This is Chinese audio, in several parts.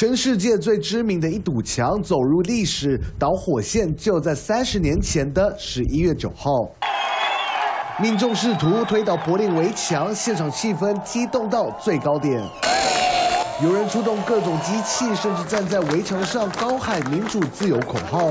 全世界最知名的一堵墙走入历史，导火线就在三十年前的十一月九号。命中试图推倒柏林围墙，现场气氛激动到最高点。有人出动各种机器，甚至站在围墙上高喊“民主自由”口号。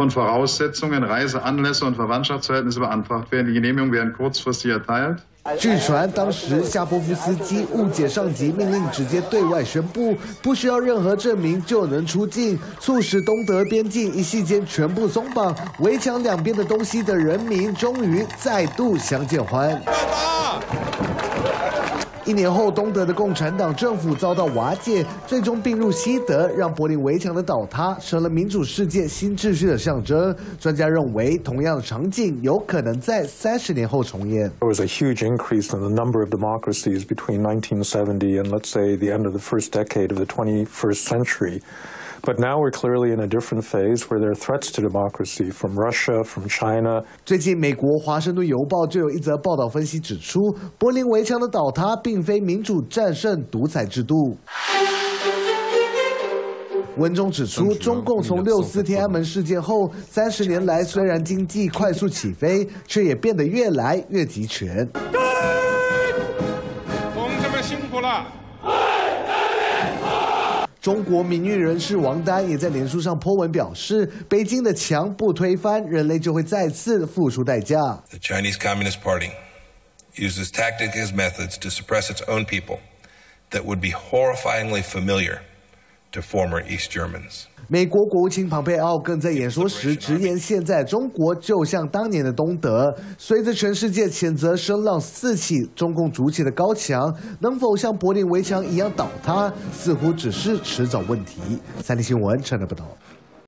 von Voraussetzungen, Reiseanlässe und Verwandtschaftsverhältnisse beantragt werden. Die Genehmigung werden kurzfristig erteilt. 据传，当时夏波夫斯基误解上级命令，直接对外宣布，不需要任何证明就能出境，促使东德边境一夕间全部松绑，围墙两边的东西的人民终于再度相见欢。一年后，东德的共产党政府遭到瓦解，最终并入西德，让柏林围墙的倒塌成了民主世界新秩序的象征。专家认为，同样的场景有可能在三十年后重演。There was a huge increase in the number of democracies between 1970 and let's say the end of the first decade of the 21st century. But now we're clearly in a different phase where there are threats to democracy from Russia, from China. 最近，美国《华盛顿邮报》就有一则报道分析指出，柏林围墙的倒塌并非民主战胜独裁制度。文中指出，中共从六四天安门事件后三十年来，虽然经济快速起飞，却也变得越来越集权。同志们辛苦了。中国名誉人士王丹也在脸书上颇文表示：“北京的墙不推翻，人类就会再次付出代价。” The Chinese Communist Party uses tactics and methods to suppress its own people that would be horrifyingly familiar to former East Germans. 美国国务卿庞佩奥更在演说时直言：“现在中国就像当年的东德。”随着全世界谴责声浪四起，中共筑起的高墙能否像柏林围墙一样倒塌，似乎只是迟早问题。三立新闻，陈德报道。